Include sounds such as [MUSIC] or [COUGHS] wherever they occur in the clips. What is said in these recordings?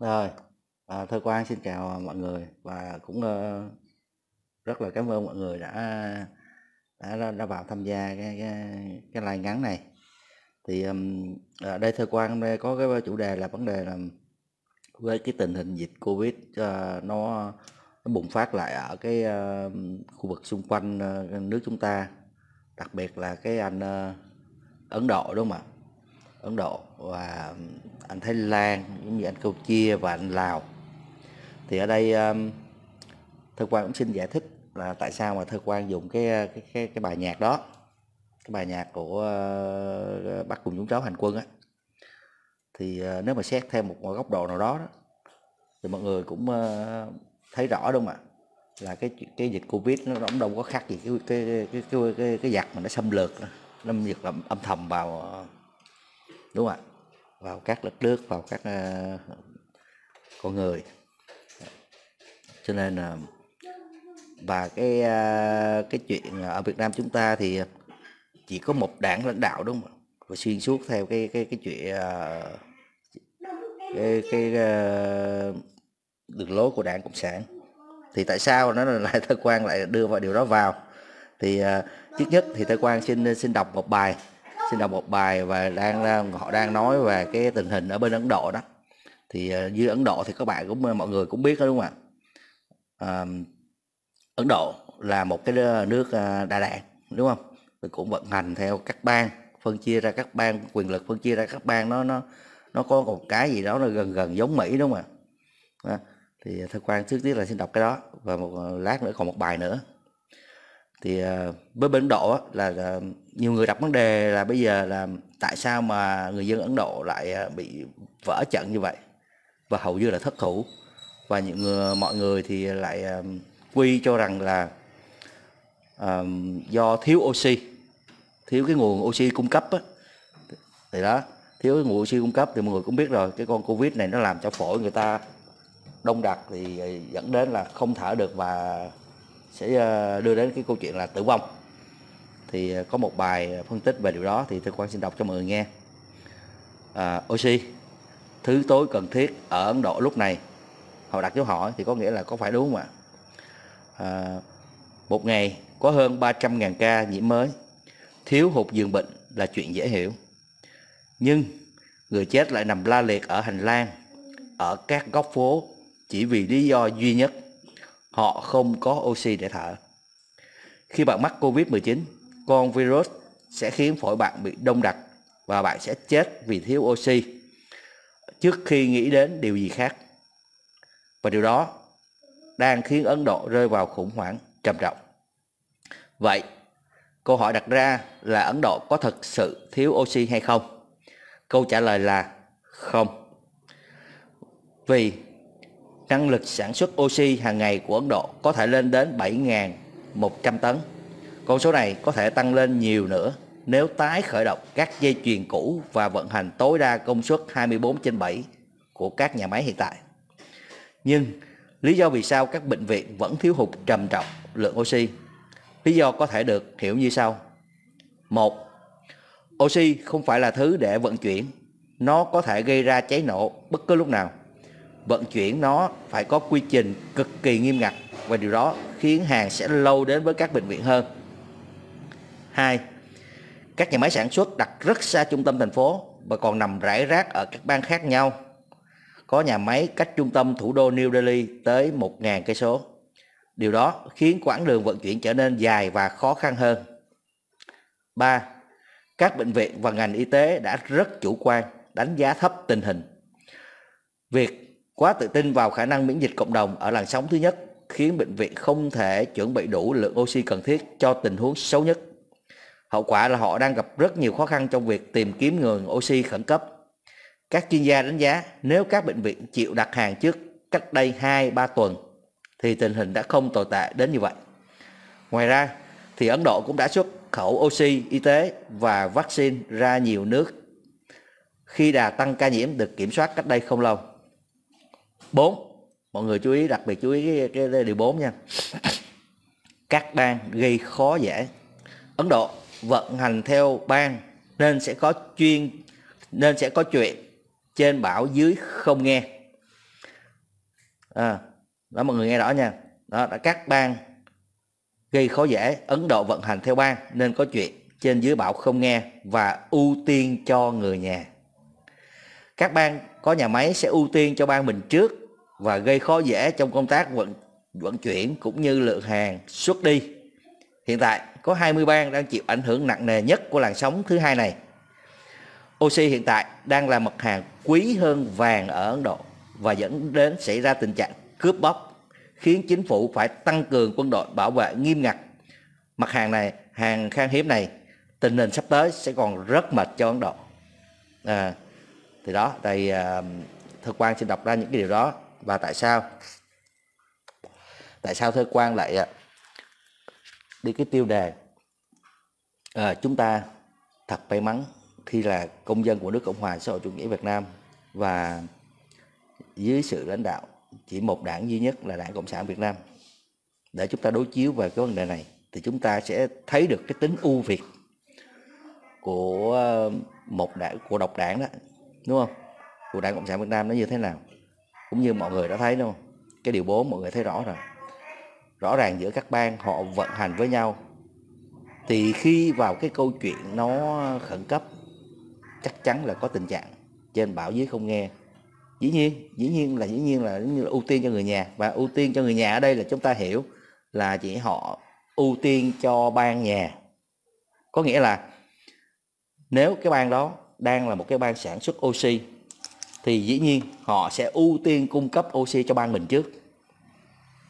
Rồi, à, Thơ Quang xin chào mọi người và cũng uh, rất là cảm ơn mọi người đã đã đã vào tham gia cái cái cái live ngắn này. Thì um, ở đây Thơ Quang đây có cái chủ đề là vấn đề là với cái tình hình dịch Covid uh, nó nó bùng phát lại ở cái uh, khu vực xung quanh uh, nước chúng ta, đặc biệt là cái anh uh, Ấn Độ đúng không ạ? Ấn Độ và anh Thái Lan giống như anh Campuchia và anh Lào. Thì ở đây um, thơ quan cũng xin giải thích là tại sao mà thơ quan dùng cái cái cái, cái bài nhạc đó cái bài nhạc của uh, bắt cùng chúng cháu hành quân á. Thì uh, nếu mà xét theo một góc độ nào đó, đó thì mọi người cũng uh, thấy rõ đúng không ạ? Là cái cái dịch covid nó cũng đâu có khác gì cái cái cái cái cái, cái giặc mà nó xâm lược nó việc làm âm thầm vào đúng không ạ. Vào các đất nước vào các uh, con người. Cho nên là và cái uh, cái chuyện ở Việt Nam chúng ta thì chỉ có một đảng lãnh đạo đúng không ạ? Và xuyên suốt theo cái cái cái chuyện uh, cái cái uh, đường lối của đảng cộng sản. Thì tại sao nó lại thơ quan lại đưa vào điều đó vào? Thì uh, trước nhất thì thơ quan xin xin đọc một bài xin đọc một bài và đang họ đang nói về cái tình hình ở bên Ấn Độ đó. Thì dưới như Ấn Độ thì các bạn cũng ờ, mọi người cũng biết đó đúng không ạ? À, Ấn Độ là một cái nước ờ, đa đảng đúng không? Thì cũng vận hành theo các bang phân chia ra các bang quyền lực phân chia ra các bang nó nó nó có một cái gì đó nó gần gần giống Mỹ đúng không ạ? À, thì thưa quan trước tiên là xin đọc cái đó và một lát nữa còn một bài nữa thì ờ, với bên Ấn Độ là, là nhiều người đặt vấn đề là bây giờ là tại sao mà người dân Ấn Độ lại ờ, bị vỡ trận như vậy và hầu như là thất thủ? Và những người mọi người thì lại quy cho rằng là um, do thiếu oxy thiếu cái nguồn oxy cung cấp á. Thì đó thiếu cái nguồn oxy cung cấp thì mọi người cũng biết rồi cái con covid này nó làm cho phổi người ta đông đặc thì dẫn đến là không thở được và sẽ ờ, đưa đến cái câu chuyện là tử vong. Thì ờ, có một bài phân tích về điều đó thì tôi quan xin đọc cho mọi người nghe. À, oxy thứ tối cần thiết ở Ấn Độ lúc này. Họ đặt dấu hỏi thì có nghĩa là có phải đúng không ạ? À, một ngày có hơn 300.000 ca nhiễm mới thiếu hụt giường bệnh là chuyện dễ hiểu. Nhưng người chết lại nằm la liệt ở hành lang ở các góc phố chỉ vì lý do duy nhất họ không có oxy để thở khi bạn mắc Covid-19 con virus sẽ khiến phổi bạn bị đông đặc và bạn sẽ chết vì thiếu oxy trước khi nghĩ đến điều gì khác. Và điều đó đang khiến Ấn Độ rơi vào khủng hoảng trầm trọng. Vậy, câu hỏi đặt ra là Ấn Độ có thực sự thiếu oxy hay không? Câu trả lời là không. Vì năng lực sản xuất oxy hàng ngày của Ấn Độ có thể lên đến 7.100 tấn con số này có thể tăng lên nhiều nữa nếu tái khởi động các dây chuyền cũ và vận hành tối đa công suất 24 trên 7 của các nhà máy hiện tại. Nhưng lý do vì sao các bệnh viện vẫn thiếu hụt trầm trọng lượng oxy? Lý do có thể được hiểu như sau. Một, oxy không phải là thứ để vận chuyển. Nó có thể gây ra cháy nổ bất cứ lúc nào. Vận chuyển nó phải có quy trình cực kỳ nghiêm ngặt và điều đó khiến hàng sẽ lâu đến với các bệnh viện hơn. 2. Các nhà máy sản xuất đặt rất xa trung tâm thành phố và còn nằm rải rác ở các bang khác nhau. Có nhà máy cách trung tâm thủ đô New Delhi tới 1.000 cây số. Điều đó khiến quãng đường vận chuyển trở nên dài và khó khăn hơn. 3. Các bệnh viện và ngành y tế đã rất chủ quan, đánh giá thấp tình hình. Việc quá tự tin vào khả năng miễn dịch cộng đồng ở làn sóng thứ nhất khiến bệnh viện không thể chuẩn bị đủ lượng oxy cần thiết cho tình huống xấu nhất. Hậu quả là họ đang gặp rất nhiều khó khăn trong việc tìm kiếm nguồn oxy khẩn cấp. Các chuyên gia đánh giá nếu các bệnh viện chịu đặt hàng trước cách đây 2-3 tuần thì tình hình đã không tồi tệ đến như vậy. Ngoài ra thì Ấn Độ cũng đã xuất khẩu oxy y tế và vaccine ra nhiều nước khi đà tăng ca nhiễm được kiểm soát cách đây không lâu. 4. Mọi người chú ý đặc biệt chú ý cái, cái điều 4 nha. [COUGHS] Các bang gây khó dễ. Ấn Độ vận hành theo bang nên sẽ có chuyên nên sẽ có chuyện trên bảo dưới không nghe à, đó mọi người nghe rõ nha đó là các bang gây khó dễ Ấn Độ vận hành theo bang nên có chuyện trên dưới bảo không nghe và ưu tiên cho người nhà các bang có nhà máy sẽ ưu tiên cho bang mình trước và gây khó dễ trong công tác vận vận chuyển cũng như lượng hàng xuất đi. Hiện tại có 20 bang đang chịu ảnh hưởng nặng nề nhất của làn sóng thứ hai này. Oxy hiện tại đang là mặt hàng quý hơn vàng ở Ấn Độ và dẫn đến xảy ra tình trạng cướp bóc khiến chính phủ phải tăng cường quân đội bảo vệ nghiêm ngặt. Mặt hàng này, hàng khan hiếm này, tình hình sắp tới sẽ còn rất mệt cho Ấn Độ. À, thì đó đây uh, thơ Quang xin đọc ra những cái điều đó. Và tại sao? Tại sao thơ Quang lại uh, đi cái tiêu đề à, chúng ta thật may mắn khi là công dân của nước cộng hòa xã hội chủ nghĩa việt nam và dưới sự lãnh đạo chỉ một đảng duy nhất là đảng cộng sản việt nam. Để chúng ta đối chiếu về cái vấn đề này thì chúng ta sẽ thấy được cái tính ưu việt của à, một đảng của độc đảng đó đúng không? Của đảng cộng sản việt nam nó như thế nào? Cũng như mọi người đã thấy đúng không? Cái điều bốn mọi người thấy rõ rồi. Rõ ràng giữa các bang họ vận hành với nhau. Thì khi vào cái câu chuyện nó khẩn cấp chắc chắn là có tình trạng trên bảo dưới không nghe. Dĩ nhiên dĩ nhiên là dĩ nhiên là, như là ưu tiên cho người nhà. Và ưu tiên cho người nhà ở đây là chúng ta hiểu là chỉ họ ưu tiên cho ban nhà. Có nghĩa là nếu cái ban đó đang là một cái ban sản xuất oxy thì dĩ nhiên họ sẽ ưu tiên cung cấp oxy cho ban mình trước.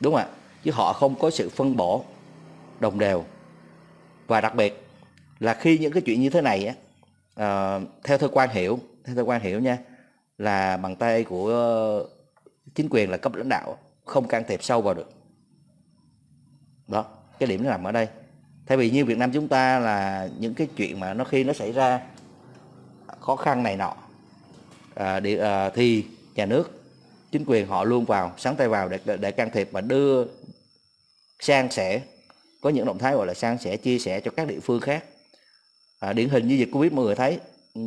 Đúng không ạ? Chứ họ không có sự phân bổ đồng đều. Và đặc biệt là khi những cái chuyện như thế này á uh, theo thơ quan hiểu theo thơ quan hiểu nha là bằng tay của chính quyền là cấp lãnh đạo không can thiệp sâu vào được. Đó cái điểm nó nằm ở đây. Thay vì như Việt Nam chúng ta là những cái chuyện mà nó khi nó xảy ra khó khăn này nọ. À, để, à, thì nhà nước chính quyền họ luôn vào sáng tay vào để để can thiệp và đưa sang sẻ có những động thái gọi là sang sẻ chia sẻ cho các địa phương khác. À, điển hình như dịch covid mọi người thấy ừ,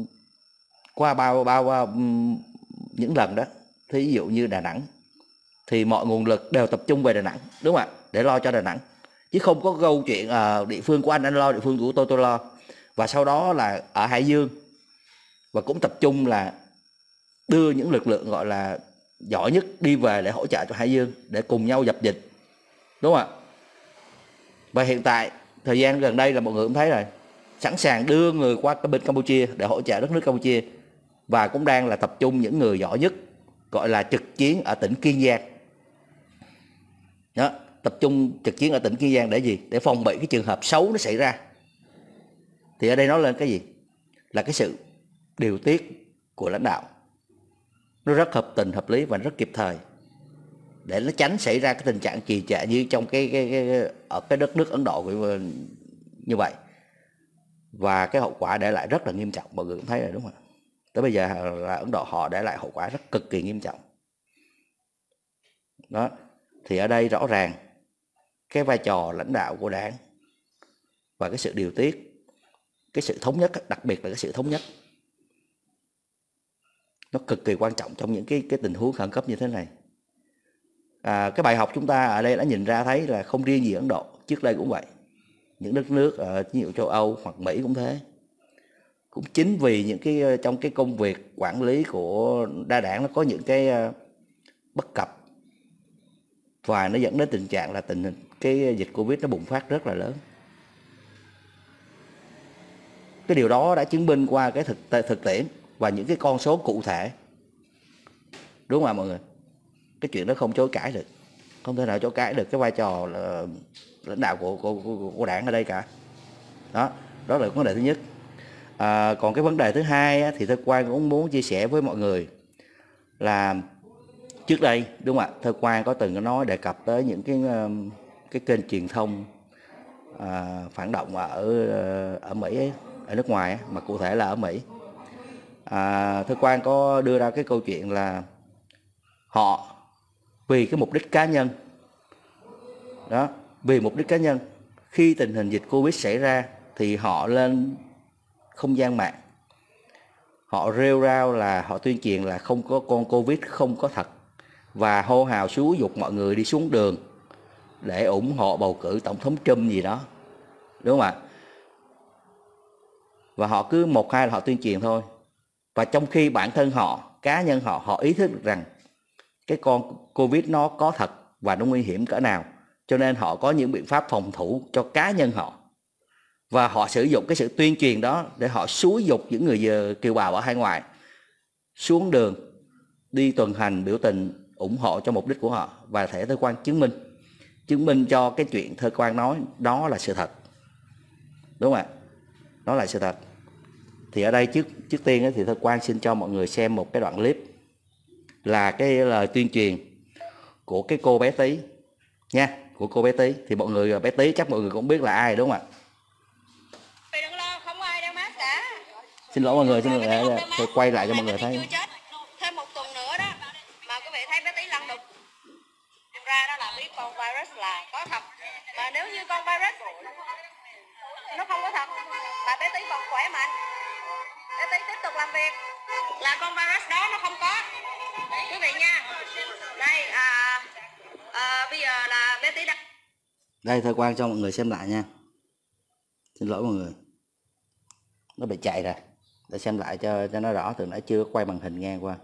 qua bao bao, bao ừ, những lần đó thí dụ như đà nẵng thì mọi nguồn lực đều tập trung về đà nẵng đúng không ạ? Để lo cho đà nẵng. Chứ không có câu chuyện à, địa phương của anh anh lo địa phương của tôi tôi lo. Và sau đó là ở hải dương và cũng tập trung là đưa những lực lượng, gọi là, giỏi nhất đi về để hỗ trợ cho Hải Dương để cùng nhau dập dịch. Đúng không ạ? Và hiện tại, thời gian gần đây là mọi người cũng thấy rồi, sẵn sàng đưa người qua bên Campuchia để hỗ trợ đất nước Campuchia. Và cũng đang là tập trung những người giỏi nhất, gọi là, trực chiến ở tỉnh Kiên Giang. Đó, tập trung trực chiến ở tỉnh Kiên Giang để gì? Để phòng bị cái trường hợp xấu nó xảy ra. Thì ở đây nói lên cái gì? Là cái sự điều tiết của lãnh đạo. Nó rất hợp tình hợp lý và rất kịp thời. Để nó tránh xảy ra cái tình trạng trì trệ như trong cái, cái, cái ở cái đất nước Ấn Độ như vậy. Và cái hậu quả để lại rất là nghiêm trọng mọi người cũng thấy rồi đúng không ạ? Tới bây giờ là Ấn Độ họ để lại hậu quả rất cực kỳ nghiêm trọng. Đó thì ở đây rõ ràng cái vai trò lãnh đạo của đảng và cái sự điều tiết cái sự thống nhất đặc biệt là cái sự thống nhất nó cực kỳ quan trọng trong những cái cái tình huống khẩn cấp như thế này. À, cái bài học chúng ta ở đây đã nhìn ra thấy là không riêng gì Ấn Độ trước đây cũng vậy. Những đất nước ở nhiều châu Âu hoặc Mỹ cũng thế. Cũng chính vì những cái ờ, trong cái công việc quản lý của đa đảng nó có những cái ờ, bất cập. Và nó dẫn đến tình trạng là tình hình cái dịch covid nó bùng phát rất là lớn. Cái điều đó đã chứng minh qua cái thực thực tiễn và những cái con số cụ thể. Đúng không ạ mọi người? Cái chuyện đó không chối cãi được. Không thể nào chối cãi được cái vai trò là lãnh đạo của của, của, của đảng ở đây cả. Đó đó là vấn đề thứ nhất. À, còn cái vấn đề thứ hai thì thơ quan cũng muốn chia sẻ với mọi người là trước đây đúng không ạ thơ quan có từng nói đề cập tới những cái um, cái kênh truyền thông à, phản động ở ờ, ở mỹ ấy, ở nước ngoài mà cụ thể là ở mỹ à, thơ quan có đưa ra cái câu chuyện là họ vì cái mục đích cá nhân. Đó vì mục đích cá nhân. Khi tình hình dịch covid xảy ra thì họ lên không gian mạng. Họ rêu rao là họ tuyên truyền là không có con covid không có thật. Và hô hào xúi dục mọi người đi xuống đường để ủng hộ bầu cử tổng thống Trump gì đó. Đúng không ạ? Và họ cứ một hai là họ tuyên truyền thôi và trong khi bản thân họ, cá nhân họ họ ý thức được rằng cái con covid nó có thật và nó nguy hiểm cỡ nào, cho nên họ có những biện pháp phòng thủ cho cá nhân họ. Và họ sử dụng cái sự tuyên truyền đó để họ xúi dục những người kiều bào ở hải ngoại xuống đường, đi tuần hành biểu tình ủng hộ cho mục đích của họ và thể thơ quan chứng minh chứng minh cho cái chuyện thơ quan nói, đó là sự thật. Đúng không ạ? Đó là sự thật thì ở đây trước trước tiên thì thơ quan xin cho mọi người xem một cái đoạn clip là cái lời tuyên truyền của cái cô bé tí nha của cô bé tí thì mọi người bé tí chắc mọi người cũng biết là ai đúng không ạ? Đừng lo không ai đeo mask cả. Xin lỗi mọi người xin lỗi tôi quay lại cho mọi người thấy. thêm một tuần nữa đó mà quý vị thấy bé tí lăn đục. Ra đó là biết con virus là có thật. Mà nếu như con virus nó không có thật mà bé tí còn khỏe mạnh tí tiếp tục làm việc. Là con virus đó nó không có. Quý vị nha. Đây à, à bây giờ là bé tí đặt đây thời quan cho mọi người xem lại nha. Xin lỗi mọi người. Nó bị chạy rồi. Để xem lại cho cho nó rõ từ nãy chưa quay màn hình ngang qua